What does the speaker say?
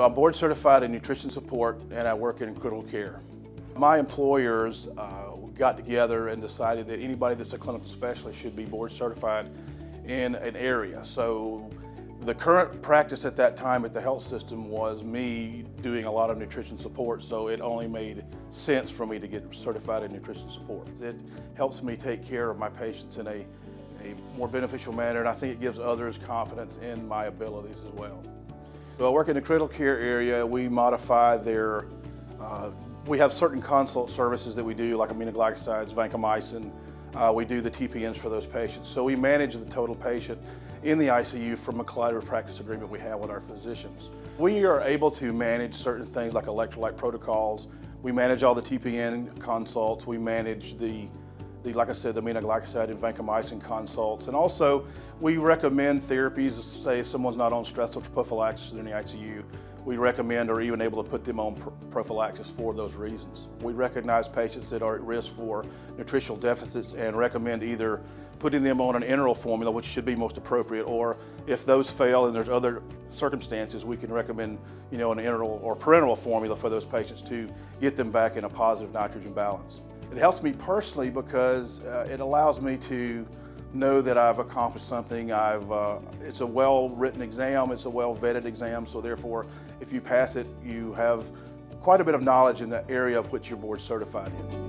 I'm board certified in nutrition support and I work in critical care. My employers uh, got together and decided that anybody that's a clinical specialist should be board certified in an area. So the current practice at that time at the health system was me doing a lot of nutrition support, so it only made sense for me to get certified in nutrition support. It helps me take care of my patients in a, a more beneficial manner, and I think it gives others confidence in my abilities as well. Well, I work in the critical care area. We modify their, uh, we have certain consult services that we do, like aminoglycosides, vancomycin. Uh, we do the TPNs for those patients. So we manage the total patient in the ICU from a collaborative practice agreement we have with our physicians. We are able to manage certain things like electrolyte protocols. We manage all the TPN consults. We manage the the, like I said, the aminoglycoside and vancomycin consults. And also, we recommend therapies, say someone's not on stress prophylaxis in the ICU, we recommend or even able to put them on prophylaxis for those reasons. We recognize patients that are at risk for nutritional deficits and recommend either putting them on an enteral formula, which should be most appropriate, or if those fail and there's other circumstances, we can recommend you know, an enteral or parenteral formula for those patients to get them back in a positive nitrogen balance. It helps me personally because uh, it allows me to know that I've accomplished something. I've, uh, it's a well-written exam, it's a well-vetted exam, so therefore if you pass it, you have quite a bit of knowledge in the area of which you're board certified in.